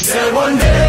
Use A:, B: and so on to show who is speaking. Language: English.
A: Said one day